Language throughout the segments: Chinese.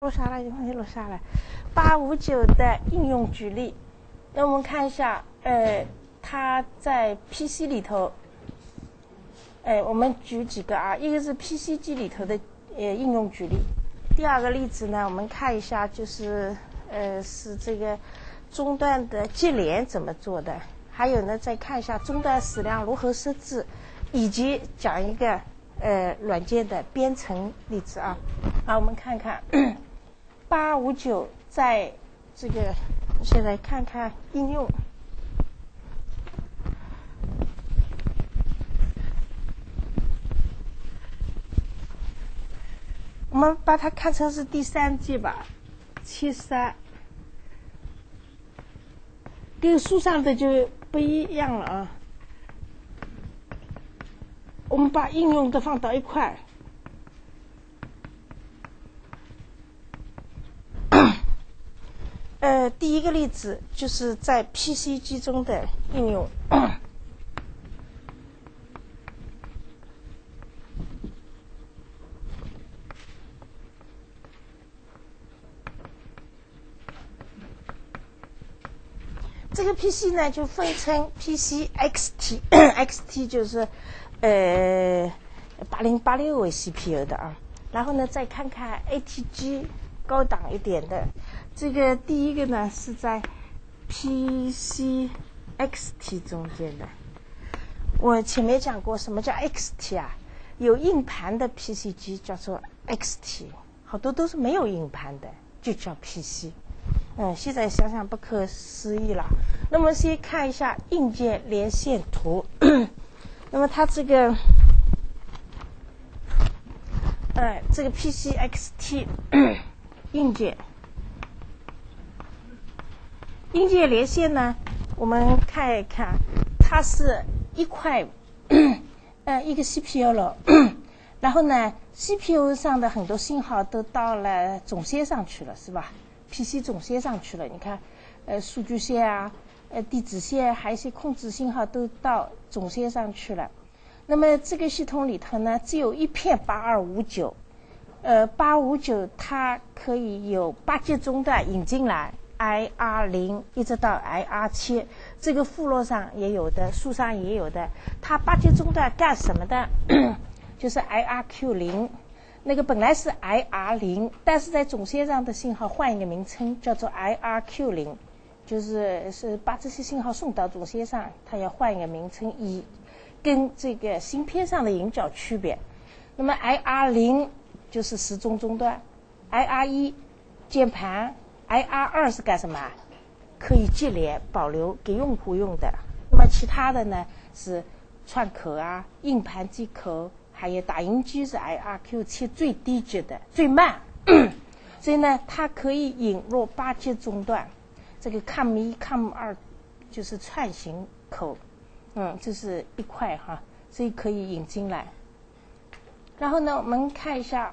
录下来，放心录下来。八五九的应用举例，那我们看一下，呃，它在 PC 里头，哎，我们举几个啊？一个是 PC 机里头的呃应用举例，第二个例子呢，我们看一下，就是呃是这个终端的接连怎么做的，还有呢，再看一下终端矢量如何设置，以及讲一个呃软件的编程例子啊。好，我们看看。八五九在这个，现在看看应用。我们把它看成是第三季吧，七三，跟书上的就不一样了啊。我们把应用都放到一块。呃，第一个例子就是在 PC 机中的应用。这个 PC 呢，就分成 PC XT，XT 就是呃八零八六为 CPU 的啊。然后呢，再看看 ATG 高档一点的。这个第一个呢是在 PC XT 中间的。我前面讲过什么叫 XT 啊？有硬盘的 PC 机叫做 XT，好多都是没有硬盘的，就叫 PC。嗯，现在想想不可思议了。那么先看一下硬件连线图。那么它这个，呃，这个 PC XT 硬件。硬件连线呢，我们看一看，它是一块，呃，一个 CPU 了，然后呢，CPU 上的很多信号都到了总线上去了，是吧？PC 总线上去了，你看，呃，数据线啊，呃，地址线，还有一些控制信号都到总线上去了。那么这个系统里头呢，只有一片八二五九，呃，八五九它可以有八 G 中断引进来。I R 零一直到 I R 七，这个附录上也有的，书上也有的。它八级中断干什么的？就是 I R Q 零，那个本来是 I R 零，但是在总线上的信号换一个名称，叫做 I R Q 零，就是是把这些信号送到总线上，它要换一个名称，以跟这个芯片上的引脚区别。那么 I R 零就是时钟中断，I R 一键盘。I R 二是干什么？可以接连保留给用户用的。那么其他的呢是串口啊、硬盘接口，还有打印机是 I R Q 七最低级的、最慢。所以呢，它可以引入八级中断。这个 COM 一、COM 二就是串行口，嗯，这是一块哈，所以可以引进来。然后呢，我们看一下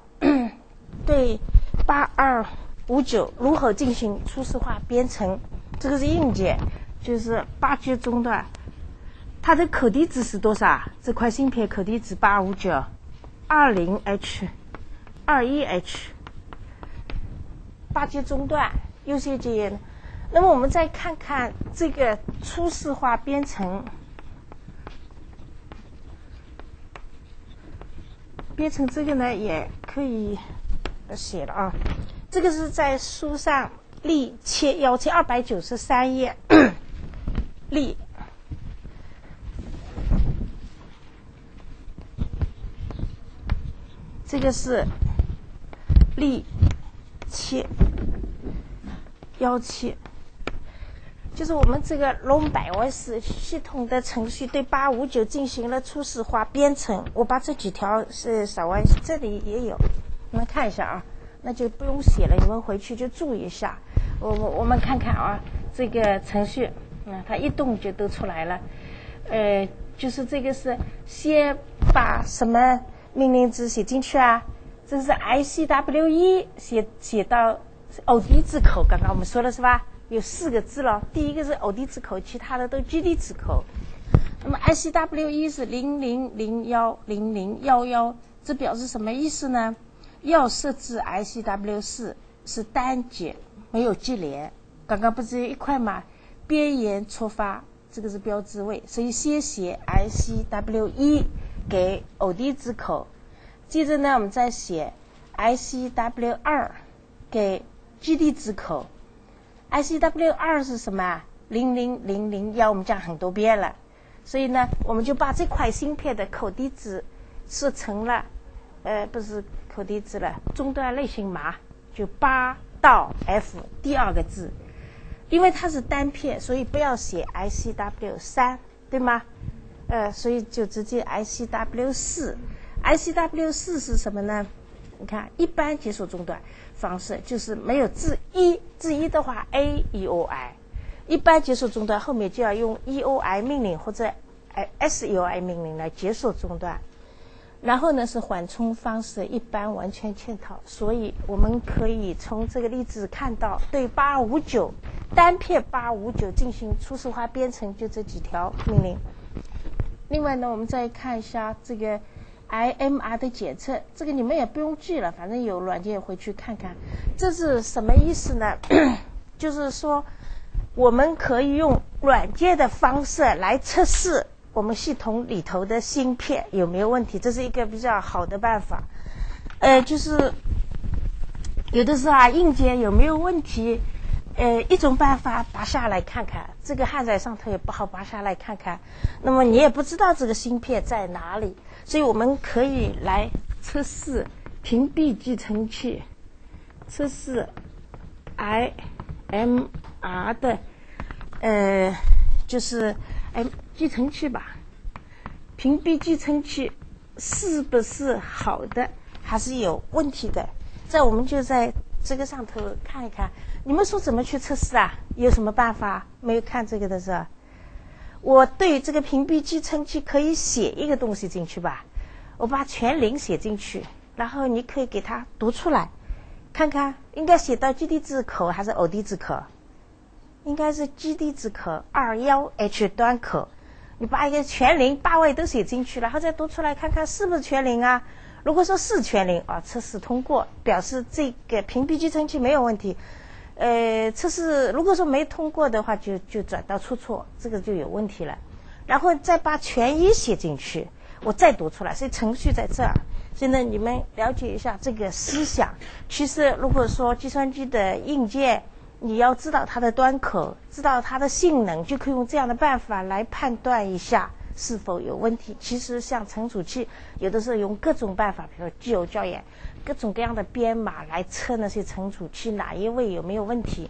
对八二。五九如何进行初始化编程？这个是硬件，就是八 G 中断。它的口地址是多少？这块芯片口地址八五九二零 H 二一 H。八 G 中断优先接验。那么我们再看看这个初始化编程，编程这个呢也可以写了啊。这个是在书上例七幺七二百九十三页 例，这个是例七幺七，就是我们这个龙百万是系统的程序对八五九进行了初始化编程。我把这几条是扫完，这里也有，你们看一下啊。那就不用写了，你们回去就注意一下。我我我们看看啊，这个程序，嗯，它一动就都出来了。呃，就是这个是先把什么命令字写进去啊？这是 I C W E 写写到偶滴字口，刚刚我们说了是吧？有四个字了，第一个是偶滴字口，其他的都 G D 字口。那么 I C W E 是零零零幺零零幺幺，这表示什么意思呢？要设置 I C W 四是单节，没有接连。刚刚不是有一块吗？边沿触发，这个是标志位，所以先写 I C W 一给偶滴子口，接着呢，我们再写 I C W 二给基地子口。I C W 二是什么？零零零零幺，我们讲很多遍了。所以呢，我们就把这块芯片的口地址设成了，呃，不是口地字了，终端类型码就八到 F 第二个字，因为它是单片，所以不要写 ICW 三，对吗？呃，所以就直接 ICW 四。ICW 四是什么呢？你看，一般解锁终端方式就是没有字一，字一的话 A E O I。一般结束终端后面就要用 EOI 命令或者 SEOI 命令来结束终端，然后呢是缓冲方式一般完全嵌套，所以我们可以从这个例子看到，对八五九单片八五九进行初始化编程就这几条命令。另外呢，我们再看一下这个 IMR 的检测，这个你们也不用记了，反正有软件回去看看。这是什么意思呢？就是说。我们可以用软件的方式来测试我们系统里头的芯片有没有问题，这是一个比较好的办法。呃，就是有的时候啊，硬件有没有问题，呃，一种办法拔下来看看，这个焊在上头也不好拔下来看看，那么你也不知道这个芯片在哪里，所以我们可以来测试屏蔽继承器，测试 I M。R 的，呃，就是 M，寄存器吧，屏蔽寄存器是不是好的，还是有问题的？在我们就在这个上头看一看。你们说怎么去测试啊？有什么办法？没有看这个的是吧？我对这个屏蔽寄存器可以写一个东西进去吧？我把全零写进去，然后你可以给它读出来，看看应该写到基地字口还是偶地字口？应该是基地字口二幺 H 端口，你把一个全零八位都写进去，然后再读出来看看是不是全零啊？如果说是全零啊，测试通过，表示这个屏蔽继承器没有问题。呃，测试如果说没通过的话，就就转到出错，这个就有问题了。然后再把全一写进去，我再读出来，所以程序在这儿。现在你们了解一下这个思想。其实如果说计算机的硬件，你要知道它的端口，知道它的性能，就可以用这样的办法来判断一下是否有问题。其实像存储器，有的时候用各种办法，比如说基友校验，各种各样的编码来测那些存储器哪一位有没有问题。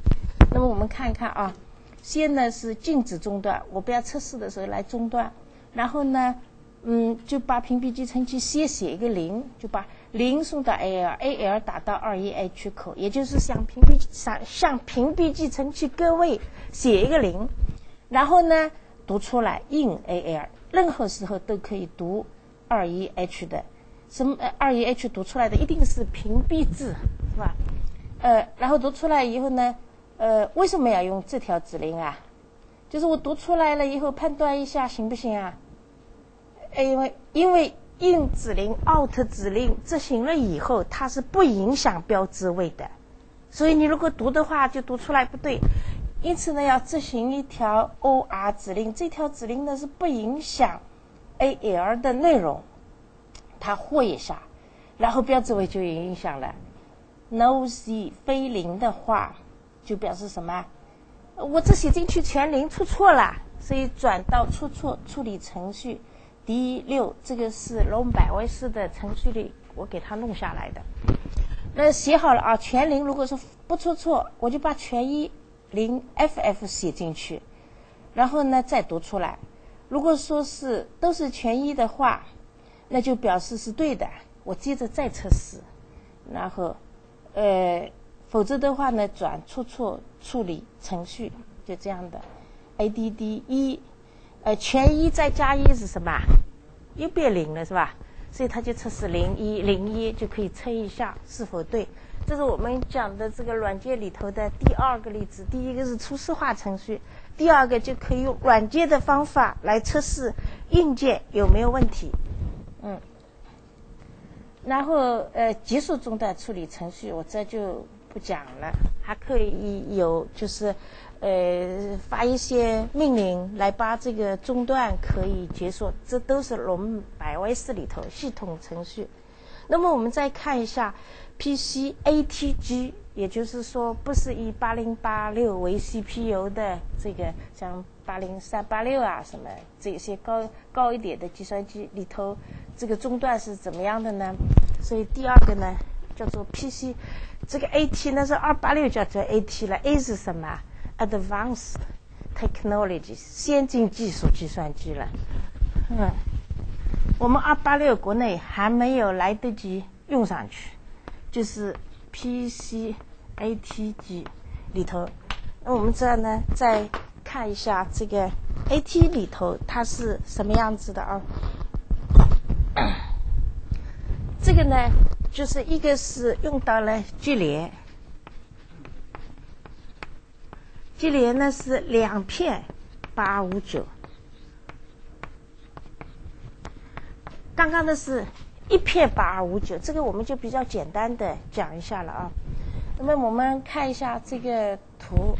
那么我们看一看啊，先呢是禁止中断，我不要测试的时候来中断，然后呢，嗯，就把屏蔽继承器先写一个零，就把。零送到 AL，AL 打到二一 H 口，也就是向屏蔽向向屏蔽寄存器各位写一个零，然后呢读出来 in AL，任何时候都可以读二一 H 的，什么二一 H 读出来的一定是屏蔽字，是吧？呃，然后读出来以后呢，呃，为什么要用这条指令啊？就是我读出来了以后判断一下行不行啊？因为因为。In 指令、out 指令执行了以后，它是不影响标志位的，所以你如果读的话，就读出来不对。因此呢，要执行一条 or 指令，这条指令呢是不影响 al 的内容，它或一下，然后标志位就有影响了。no c 非零的话，就表示什么？我这写进去全零出错了，所以转到出错处理程序。第六，这个是龙百位式的程序里，我给它弄下来的。那写好了啊，全零，如果说不出错，我就把全一零 FF 写进去，然后呢再读出来。如果说是都是全一的话，那就表示是对的。我接着再测试，然后呃，否则的话呢，转出错处理程序，就这样的。ADD 一。呃，全一再加一是什么？又变零了，是吧？所以它就测试零一零一，就可以测一下是否对。这是我们讲的这个软件里头的第二个例子。第一个是初始化程序，第二个就可以用软件的方法来测试硬件有没有问题。嗯。然后呃，结束中断处理程序，我这就。不讲了，还可以有就是呃发一些命令来把这个中断可以解锁，这都是龙百威斯里头系统程序。那么我们再看一下 PC ATG，也就是说不是以八零八六为 CPU 的这个像八零三八六啊什么这些高高一点的计算机里头，这个中断是怎么样的呢？所以第二个呢叫做 PC，这个 AT 那是二八六叫做 AT 了，A 是什么？Advanced Technology 先进技术计算机了，嗯。我们二八六国内还没有来得及用上去，就是 PC ATG 里头。那我们这呢，再看一下这个 AT 里头它是什么样子的啊？这个呢，就是一个是用到了聚联聚联呢是两片八五九。刚刚的是一片八二五九，这个我们就比较简单的讲一下了啊。那么我们看一下这个图，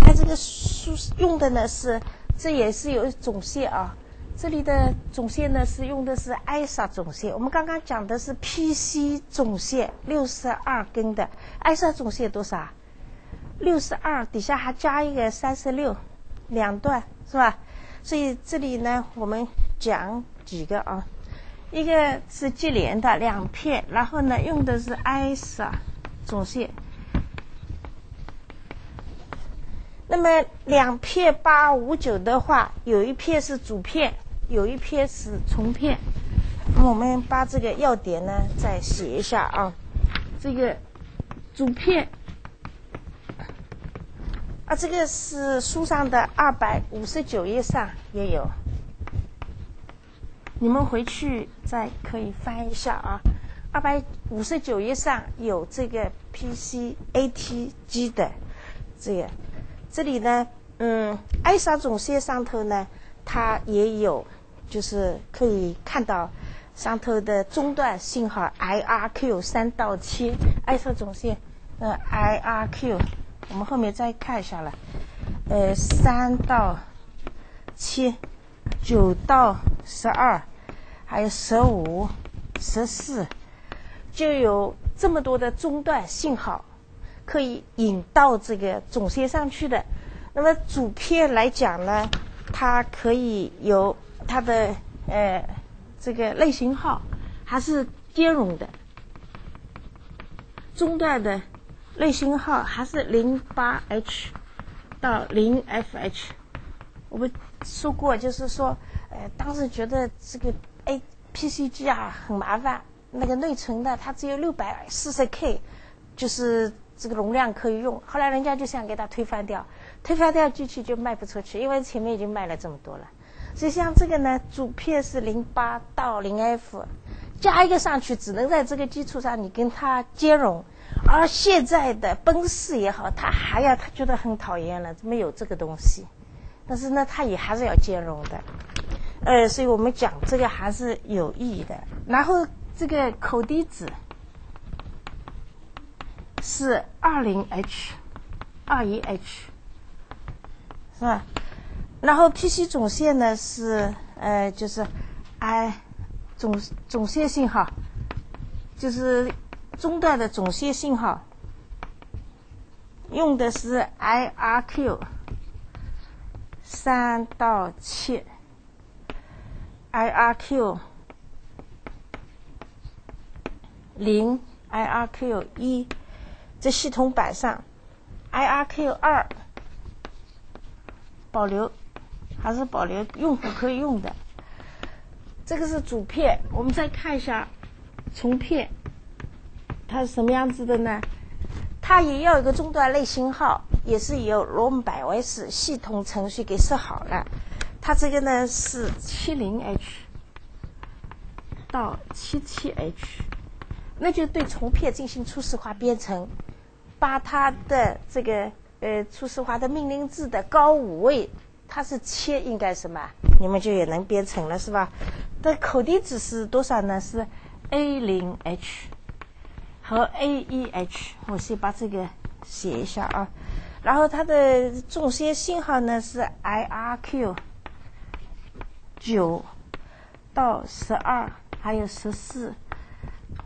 它这个数用的呢是，这也是有一种线啊。这里的总线呢是用的是艾莎总线。我们刚刚讲的是 PC 总线六十二根的，艾莎总线多少？六十二，底下还加一个三十六，两段是吧？所以这里呢我们讲几个啊。一个是接连的两片，然后呢用的是艾莎总线。那么两片八五九的话，有一片是主片，有一片是重片。我们把这个要点呢再写一下啊。这个主片啊，这个是书上的二百五十九页上也有。你们回去再可以翻一下啊，二百五十九页上有这个 PC ATG 的这个，这里呢，嗯，艾莎总线上头呢，它也有，就是可以看到上头的中断信号 IRQ 三到七，艾莎总线，呃，IRQ，我们后面再看一下了，呃，三到七。九到十二，还有十五、十四，就有这么多的中断信号可以引到这个总线上去的。那么主片来讲呢，它可以有它的呃这个类型号，还是兼容的。中断的类型号还是零八 H 到零 FH。我们说过，就是说，呃，当时觉得这个 A P C 机啊很麻烦，那个内存的它只有六百四十 K，就是这个容量可以用。后来人家就想给它推翻掉，推翻掉机器就卖不出去，因为前面已经卖了这么多了。所以像这个呢，主片是零八到零 F，加一个上去，只能在这个基础上你跟它兼容。而现在的奔驰也好，他还要他觉得很讨厌了，怎么有这个东西？但是呢，它也还是要兼容的，呃，所以我们讲这个还是有意义的。然后这个口低值是二零 H，二一 H，是吧？然后 PC 总线呢是呃，就是 I 总总线信号，就是中断的总线信号，用的是 IRQ。三到七，IRQ 零，IRQ 一，在系统板上，IRQ 二保留，还是保留用户可以用的。这个是主片，我们再看一下重片，它是什么样子的呢？它也要一个中断类型号。也是由罗姆百威斯系统程序给设好了，它这个呢是七零 H 到七七 H，那就对重片进行初始化编程，把它的这个呃初始化的命令字的高五位，它是切应该什么？你们就也能编程了是吧？的口地址是多少呢？是 A 零 H，和 A 一 H 我先把这个写一下啊。然后它的中线信号呢是 IRQ 九到十二，还有十四、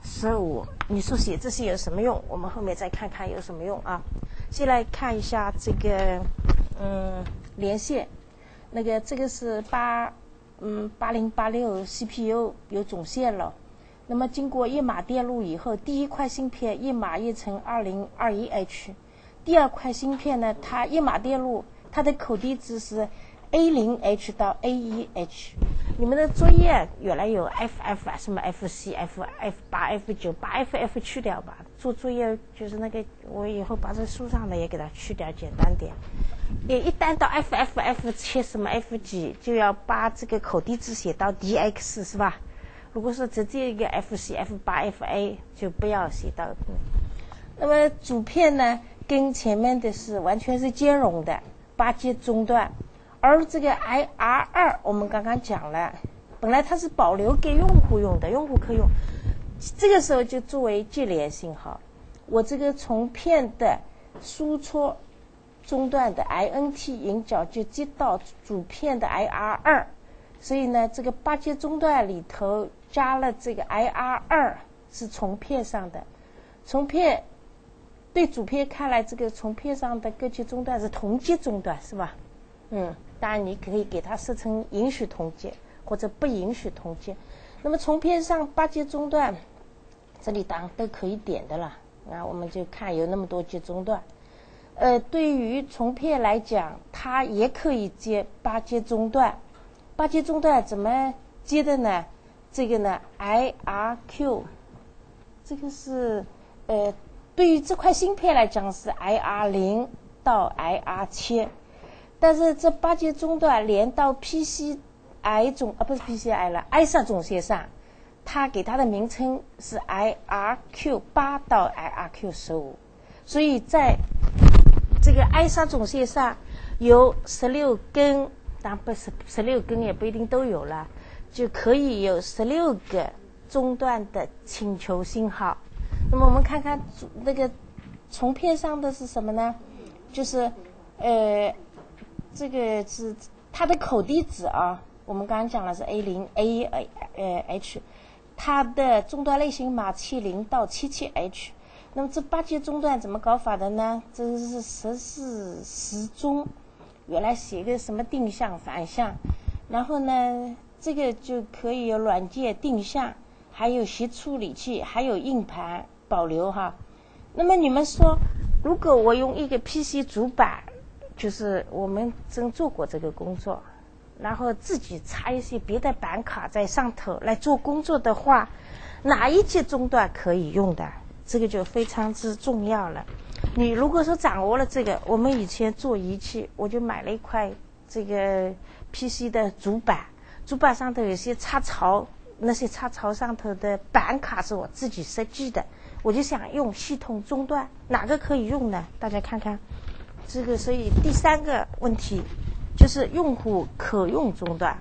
十五。你说写这些有什么用？我们后面再看看有什么用啊。先来看一下这个，嗯，连线。那个这个是八，嗯，八零八六 CPU 有总线了。那么经过一码电路以后，第一块芯片一码译成二零二一 H。第二块芯片呢，它一码电路，它的口地址是 A 零 H 到 A 一 H。你们的作业原来有 FF，什么 FC、F、F 八、F 九，把 FF 去掉吧。做作业就是那个，我以后把这书上的也给它去掉，简单点。也一旦到 FF、F 七什么 F 几，就要把这个口地址写到 DX 是吧？如果说直接一个 FC、F 八、FA，就不要写到。那么主片呢？跟前面的是完全是兼容的八节中断，而这个 I R 二我们刚刚讲了，本来它是保留给用户用的，用户可以用，这个时候就作为接连信号，我这个从片的输出中断的 I N T 引脚就接到主片的 I R 二，所以呢，这个八节中断里头加了这个 I R 二是从片上的，从片。对主片看来，这个从片上的各级中断是同级中断，是吧？嗯，当然你可以给它设成允许同接或者不允许同接。那么从片上八节中断，这里当然都可以点的了。那我们就看有那么多节中断。呃，对于从片来讲，它也可以接八节中断。八节中断怎么接的呢？这个呢，IRQ，这个是呃。对于这块芯片来讲是 IR 零到 IR 七，但是这八节中断连到 PCI 总啊不是 PCI 了，I 上总线上，它给它的名称是 IRQ 八到 IRQ 十五，所以在这个 I 上总线上有十六根，当然不是十六根也不一定都有了，就可以有十六个中断的请求信号。那么我们看看那个从片上的是什么呢？就是呃，这个是它的口地址啊。我们刚刚讲了是 A 零 A 呃呃 H，它的终端类型码七零到七七 H。那么这八级中断怎么搞法的呢？这是十四时钟，原来写个什么定向反向，然后呢，这个就可以有软件定向，还有协处理器，还有硬盘。保留哈，那么你们说，如果我用一个 PC 主板，就是我们真做过这个工作，然后自己插一些别的板卡在上头来做工作的话，哪一节中断可以用的？这个就非常之重要了。你如果说掌握了这个，我们以前做仪器，我就买了一块这个 PC 的主板，主板上头有些插槽，那些插槽上头的板卡是我自己设计的。我就想用系统中断，哪个可以用呢？大家看看，这个所以第三个问题就是用户可用中断，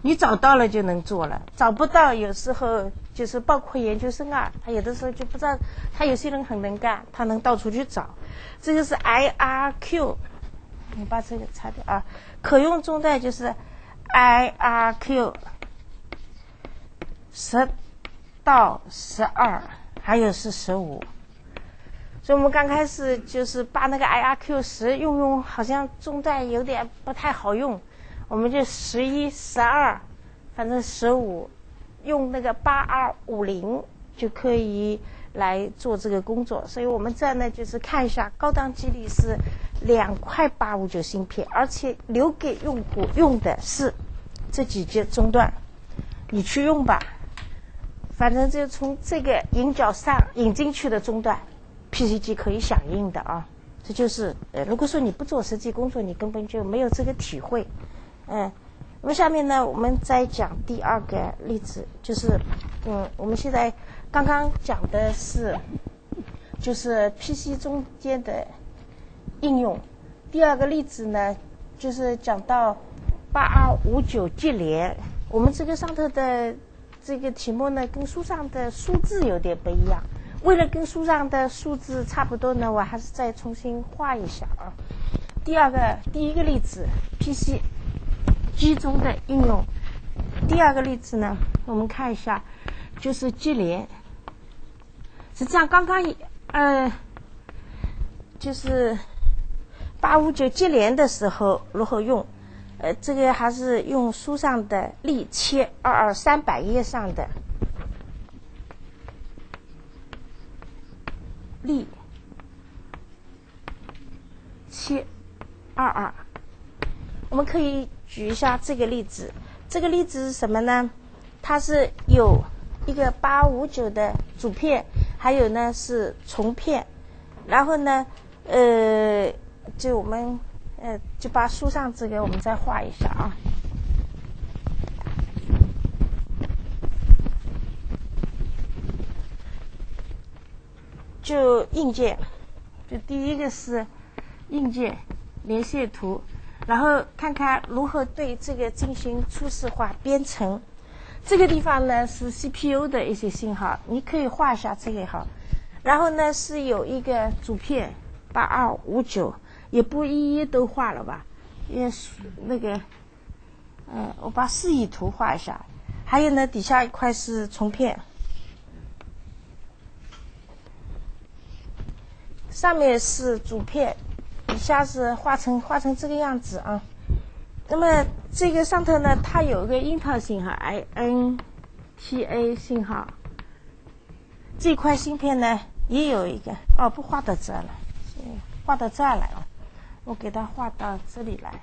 你找到了就能做了，找不到有时候就是包括研究生啊，他有的时候就不知道，他有些人很能干，他能到处去找。这个是 IRQ，你把这个擦掉啊，可用中断就是 IRQ。十到十二，还有是十五，所以我们刚开始就是把那个 IRQ 十用用，好像中断有点不太好用，我们就十一、十二，反正十五，用那个八二五零就可以来做这个工作。所以我们这呢就是看一下，高档机里是两块八五九芯片，而且留给用户用的是这几节中断，你去用吧。反正就从这个引脚上引进去的中断，PC 机可以响应的啊。这就是呃，如果说你不做实际工作，你根本就没有这个体会。嗯，那么下面呢，我们再讲第二个例子，就是嗯，我们现在刚刚讲的是就是 PC 中间的应用。第二个例子呢，就是讲到八二五九接连，我们这个上头的。这个题目呢跟书上的数字有点不一样。为了跟书上的数字差不多呢，我还是再重新画一下啊。第二个，第一个例子，PC 机中的应用。第二个例子呢，我们看一下，就是接连。实际上，刚刚呃，就是八五九接连的时候如何用？呃，这个还是用书上的例切二二三百页上的例七二二。我们可以举一下这个例子。这个例子是什么呢？它是有一个八五九的主片，还有呢是重片，然后呢，呃，就我们呃就把书上这个我们再画一下啊，就硬件，就第一个是硬件连线图。然后看看如何对这个进行初始化编程。这个地方呢是 CPU 的一些信号，你可以画一下这个哈。然后呢是有一个主片八二五九，也不一一都画了吧？也那个，嗯，我把示意图画一下。还有呢，底下一块是重片，上面是主片。一下子画成画成这个样子啊，那么这个上头呢，它有一个樱桃信号，I N T A 信号。这块芯片呢也有一个，哦，不画到这了，画到这儿来了，我给它画到这里来，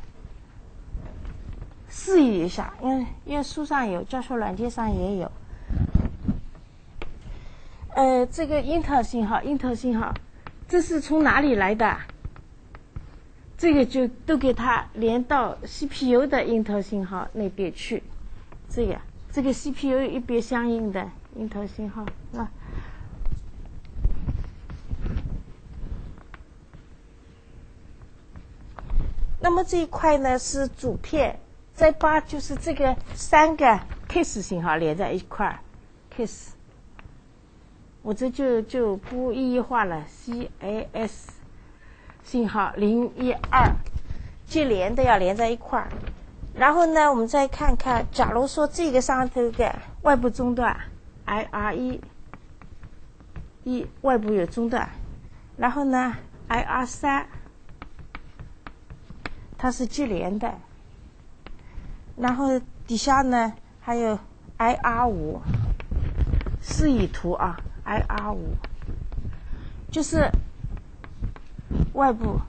示意一下，因为因为书上有，教学软件上也有。呃，这个樱桃信号，樱桃信号，这是从哪里来的？这个就都给它连到 CPU 的樱桃信号那边去，这个这个 CPU 一边相应的樱桃信号啊。那么这一块呢是主片，再把就是这个三个 case 信号连在一块，case，我这就就不一一画了，CAS。信号零一二接连的要连在一块儿，然后呢，我们再看看，假如说这个上头的外部中断 I R 一一外部有中断，然后呢 I R 三它是接连的，然后底下呢还有 I R 五示意图啊 I R 五就是。外部，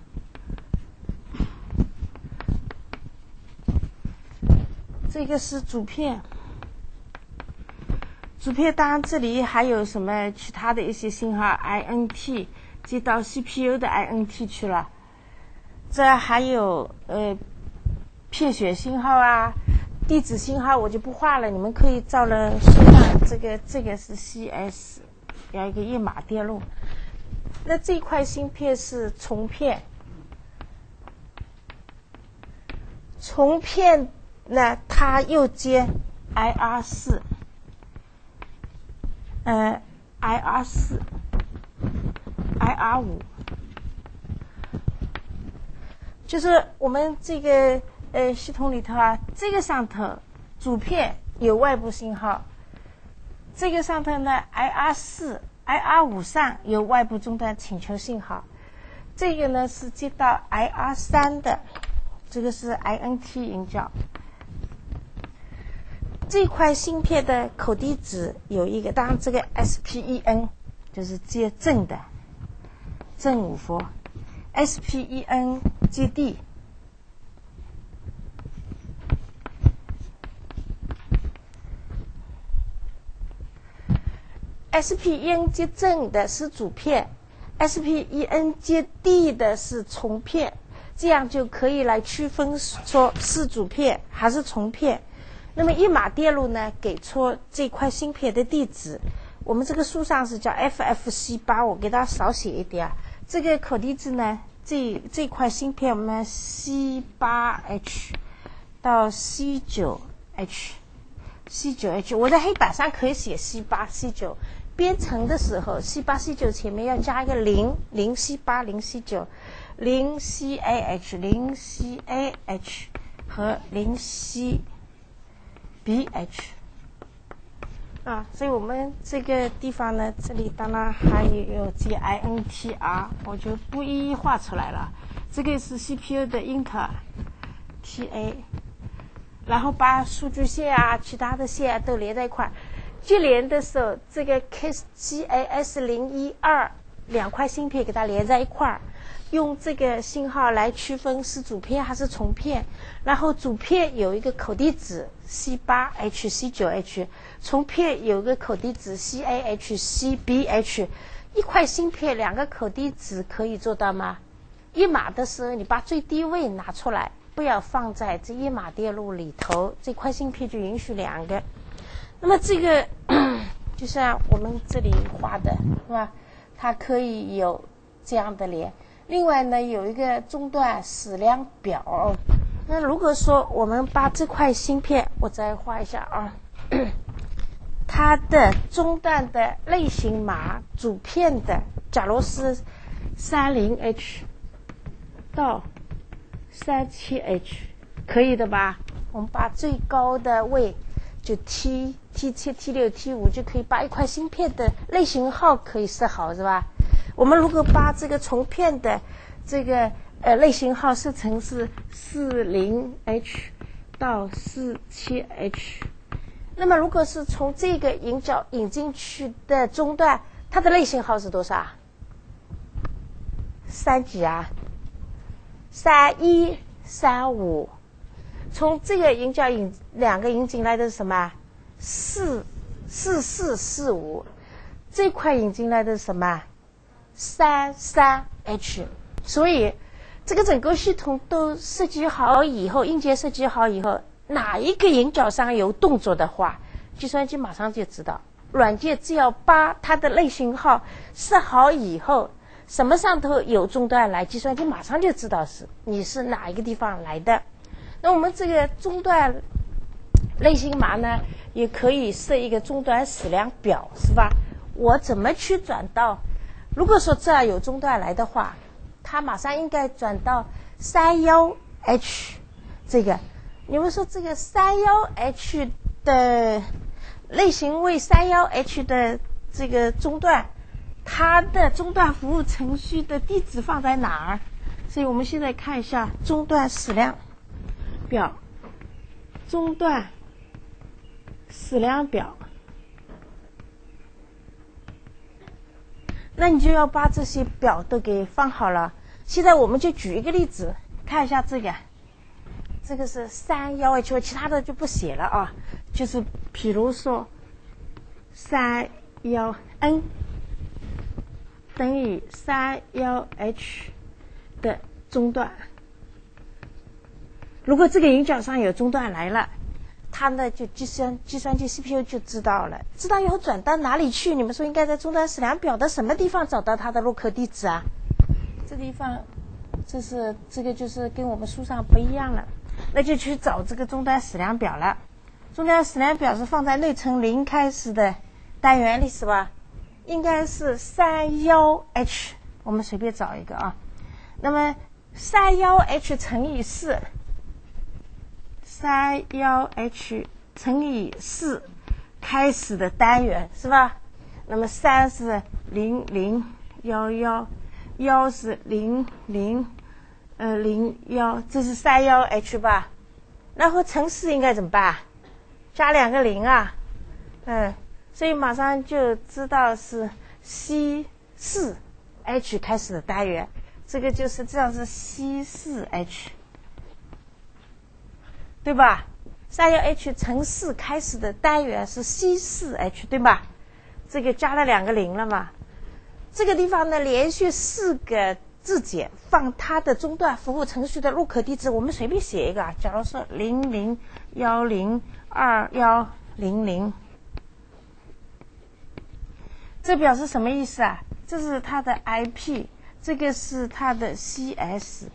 这个是主片。主片当然这里还有什么其他的一些信号，INT 接到 CPU 的 INT 去了。这还有呃片选信号啊，地址信号我就不画了，你们可以照了书上这个这个是 C S 要一个页码电路。那这块芯片是重片，重片呢，它又接 IR 四，呃，IR 四，IR 五，就是我们这个呃系统里头啊，这个上头主片有外部信号，这个上头呢 IR 四。IR 五上有外部终端请求信号，这个呢是接到 IR 三的，这个是 INT 音教。这块芯片的口地址有一个，当然这个 SPEN 就是接正的，正五伏，SPEN 接地。SPEN 接正的是主片，SPEN 接地的是重片，这样就可以来区分说是主片还是重片。那么一码电路呢，给出这块芯片的地址。我们这个书上是叫 FFC 八，我给它少写一点。这个口地址呢，这这块芯片我们 C 八 H 到 C 九 H。C 九 H，我在黑板上可以写 C 八 C 九。编程的时候，C 八 C 九前面要加一个零零 C 八零 C 九零 C A H 零 C A H 和零 C B H 啊，所以我们这个地方呢，这里当然还有 G I N T R，我就不一一画出来了。这个是 CPU 的 int T A，然后把数据线啊、其他的线都连在一块接连的时候，这个 K G A S 零一二两块芯片给它连在一块儿，用这个信号来区分是主片还是重片。然后主片有一个口地址 C 八 H C 九 H，重片有个口地址 C A H C B H。一块芯片两个口地址可以做到吗？一码的时候，你把最低位拿出来，不要放在这一码电路里头，这块芯片就允许两个。那么这个 就像我们这里画的，是吧？它可以有这样的连。另外呢，有一个中断矢量表。那如果说我们把这块芯片，我再画一下啊，它的中断的类型码主片的，假如是三零 H 到三七 H，可以的吧？我们把最高的位就 T。T 七、T 六、T 五就可以把一块芯片的类型号可以设好，是吧？我们如果把这个重片的这个呃类型号设成是四零 H 到四七 H，那么如果是从这个引角引进去的中段，它的类型号是多少？三几啊？三一、三五。从这个引角引两个引进来的是什么？四四四四五，这块引进来的什么？三三 H，所以这个整个系统都设计好以后，硬件设计好以后，哪一个引脚上有动作的话，计算机马上就知道。软件只要把它的类型号设好以后，什么上头有中断来，计算机马上就知道是你是哪一个地方来的。那我们这个中断类型码呢？也可以设一个中断矢量表，是吧？我怎么去转到？如果说这儿有中断来的话，它马上应该转到三幺 H 这个。你们说这个三幺 H 的类型为三幺 H 的这个中断，它的中断服务程序的地址放在哪儿？所以我们现在看一下中断矢量表，中断。矢量表，那你就要把这些表都给放好了。现在我们就举一个例子，看一下这个，这个是三幺 H，其他的就不写了啊。就是比如说，三幺 N 等于三幺 H 的中断。如果这个引脚上有中断来了。它呢，就计算计算机 CPU 就知道了，知道以后转到哪里去？你们说应该在终端矢量表的什么地方找到它的入口地址啊？这地方，这是这个就是跟我们书上不一样了，那就去找这个终端矢量表了。终端矢量表是放在内存零开始的单元里是吧？应该是三幺 H，我们随便找一个啊。那么三幺 H 乘以四。三幺 H 乘以四开始的单元是吧？那么三是零零幺幺，幺是零零呃零幺，这是三幺 H 吧？然后乘四应该怎么办？加两个零啊，嗯，所以马上就知道是 C 四 H 开始的单元，这个就是这样是 C 四 H。对吧？三幺 H 乘四开始的单元是 C 四 H，对吧？这个加了两个零了嘛？这个地方呢，连续四个字节放它的中断服务程序的入口地址，我们随便写一个啊。假如说零零幺零二幺零零，这表示什么意思啊？这是它的 IP，这个是它的 CS。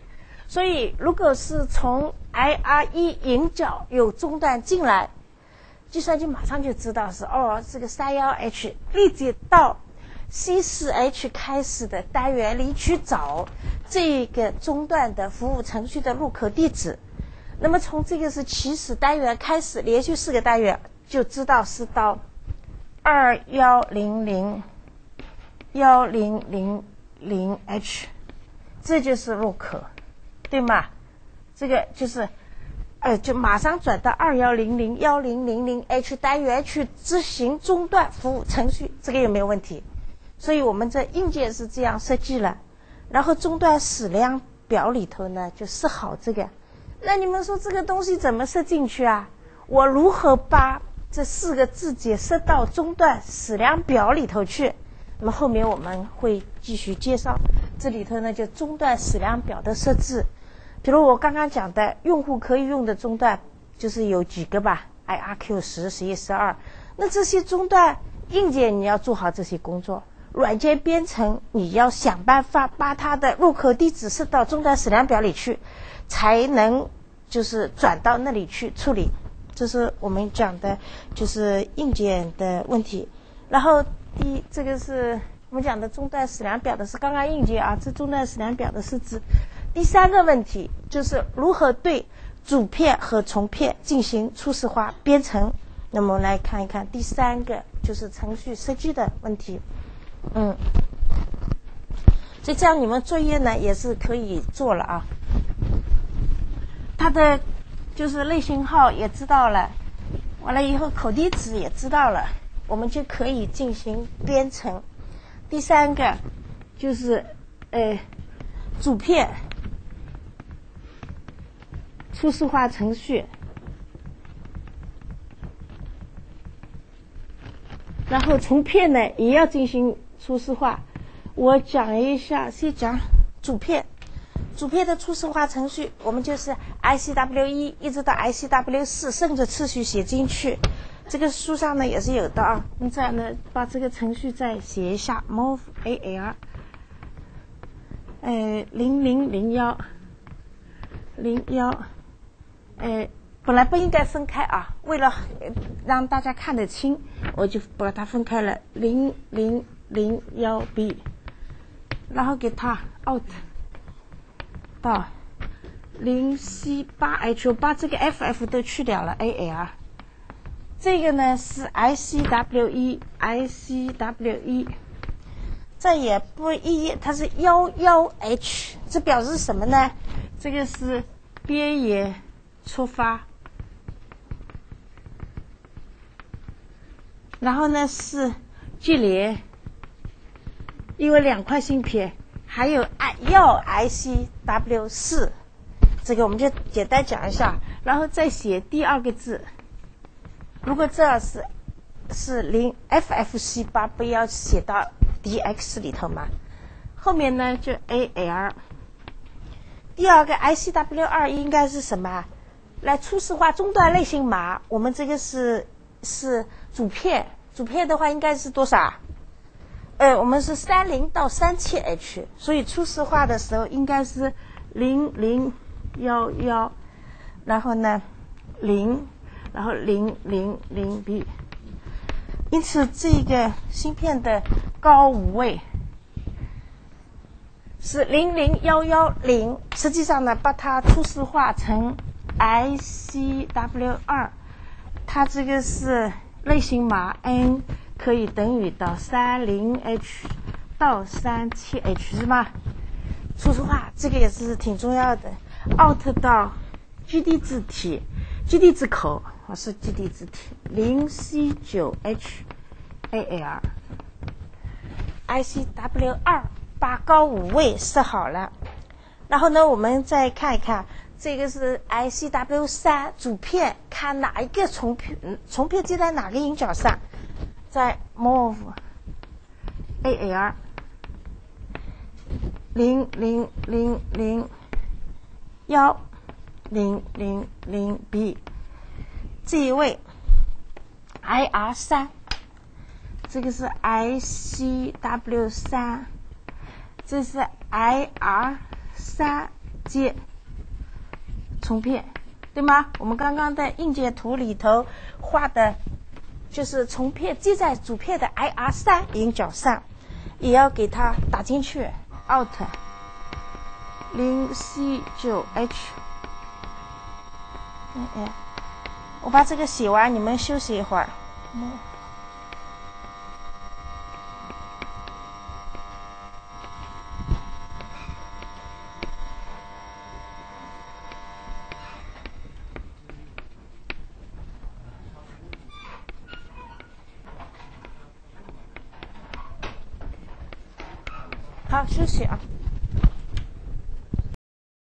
所以，如果是从 I R E 引脚有中断进来，计算机马上就知道是哦，这个三幺 H 立即到 C 四 H 开始的单元里去找这个中断的服务程序的入口地址。那么从这个是起始单元开始，连续四个单元就知道是到二幺零零幺零零零 H，这就是入口，对吗？这个就是。呃，就马上转到二幺零零幺零零零 H 单元去执行中断服务程序，这个也没有问题。所以我们这硬件是这样设计了，然后中断矢量表里头呢就设好这个。那你们说这个东西怎么设进去啊？我如何把这四个字节设到中断矢量表里头去？那么后面我们会继续介绍，这里头呢就中断矢量表的设置。比如我刚刚讲的，用户可以用的中断就是有几个吧，IRQ 十、十一、十二。那这些中断硬件你要做好这些工作，软件编程你要想办法把它的入口地址设到中断矢量表里去，才能就是转到那里去处理。这是我们讲的，就是硬件的问题。然后第一这个是我们讲的中断矢量表的是刚刚硬件啊，这中断矢量表的是指。第三个问题就是如何对主片和从片进行初始化编程。那么来看一看第三个就是程序设计的问题。嗯，所以这样你们作业呢也是可以做了啊。它的就是类型号也知道了，完了以后口地址也知道了，我们就可以进行编程。第三个就是呃主片。初始化程序，然后从片呢也要进行初始化。我讲一下，先讲主片。主片的初始化程序，我们就是 ICW 一一直到 ICW 四，顺着次序写进去。这个书上呢也是有的啊。你这样呢，把这个程序再写一下，move al，呃，零零零幺零幺。呃，本来不应该分开啊，为了让大家看得清，我就把它分开了。零零零幺 B，然后给它 out 到零 C 八 H，把这个 FF 都去掉了。AL，这个呢是 ICW 一 ICW 一，这也不一，它是幺幺 H，这表示什么呢？这个是边沿。出发，然后呢是距离，因为两块芯片，还有 I 要 ICW 四，这个我们就简单讲一下，然后再写第二个字。如果这是是零 FFC 八，不要写到 DX 里头嘛？后面呢就 AL，第二个 ICW 二应该是什么？来初始化中断类型码，我们这个是是主片，主片的话应该是多少？呃，我们是三零到三七 H，所以初始化的时候应该是零零幺幺，然后呢零，然后零零零 B，因此这个芯片的高五位是零零幺幺零，实际上呢把它初始化成。ICW 二，它这个是类型码 N 可以等于到三零 H 到三七 H 是吗？初始化这个也是挺重要的。Out 到 GD 字体，GD 字口我是基地字体零 C 九 HAL，ICW 二八高五位设好了，然后呢，我们再看一看。这个是 ICW 三主片，看哪一个重片，重片接在哪个引脚上，在 move AL 零零零零幺零零零 B 这一位，IR 三，这个是 ICW 三，这是 IR 三接重片，对吗？我们刚刚在硬件图里头画的，就是重片接在主片的 IR 三引脚上，也要给它打进去，OUT 零 C 九 H，哎哎。我把这个洗完你们休息一会儿。